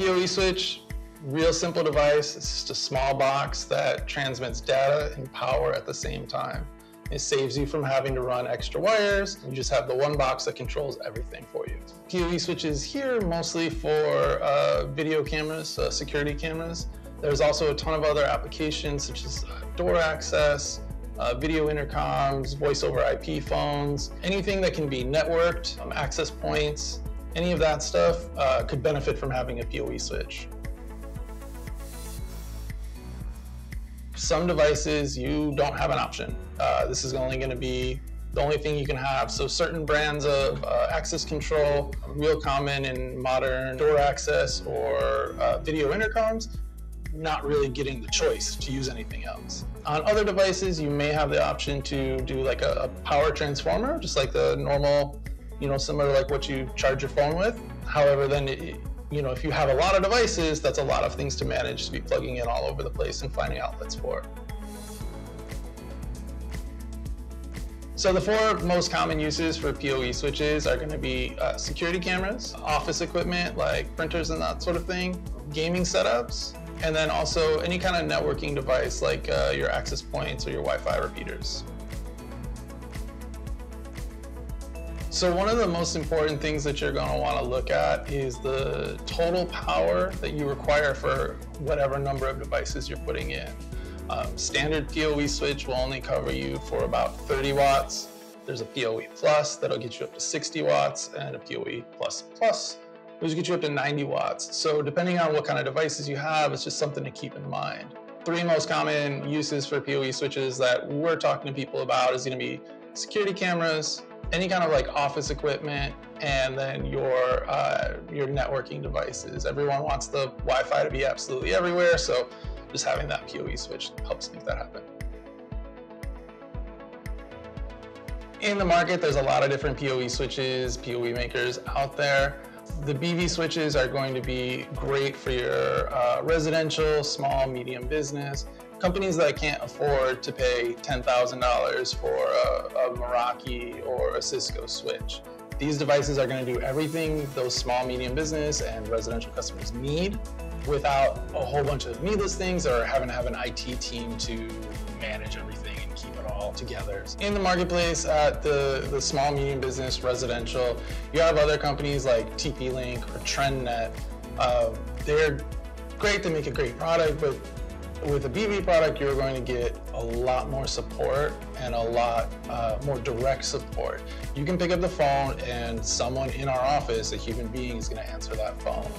PoE switch, real simple device. It's just a small box that transmits data and power at the same time. It saves you from having to run extra wires. You just have the one box that controls everything for you. PoE switches here mostly for uh, video cameras, uh, security cameras. There's also a ton of other applications such as uh, door access, uh, video intercoms, voice over IP phones, anything that can be networked, um, access points, any of that stuff uh, could benefit from having a PoE switch. Some devices, you don't have an option. Uh, this is only going to be the only thing you can have. So certain brands of uh, access control, real common in modern door access or uh, video intercoms, not really getting the choice to use anything else. On other devices, you may have the option to do like a, a power transformer, just like the normal, you know, similar like what you charge your phone with. However, then it, you know, if you have a lot of devices, that's a lot of things to manage to be plugging in all over the place and finding outlets for. So the four most common uses for PoE switches are going to be uh, security cameras, office equipment like printers and that sort of thing, gaming setups, and then also any kind of networking device like uh, your access points or your Wi-Fi repeaters. So one of the most important things that you're going to want to look at is the total power that you require for whatever number of devices you're putting in. Um, standard PoE switch will only cover you for about 30 watts. There's a PoE Plus that'll get you up to 60 watts and a PoE Plus Plus which get you up to 90 watts. So depending on what kind of devices you have, it's just something to keep in mind. Three most common uses for PoE switches that we're talking to people about is gonna be security cameras, any kind of like office equipment, and then your uh, your networking devices. Everyone wants the Wi-Fi to be absolutely everywhere, so just having that PoE switch helps make that happen. In the market, there's a lot of different PoE switches, PoE makers out there. The BV switches are going to be great for your uh, residential, small, medium business, companies that can't afford to pay $10,000 for a, a Meraki or a Cisco switch. These devices are going to do everything those small, medium business and residential customers need without a whole bunch of needless things or having to have an IT team to manage everything and keep it all together. In the marketplace at the, the small, medium business, residential, you have other companies like TP-Link or TrendNet. Uh, they're great, they make a great product, but with a BV product, you're going to get a lot more support and a lot uh, more direct support. You can pick up the phone and someone in our office, a human being, is going to answer that phone.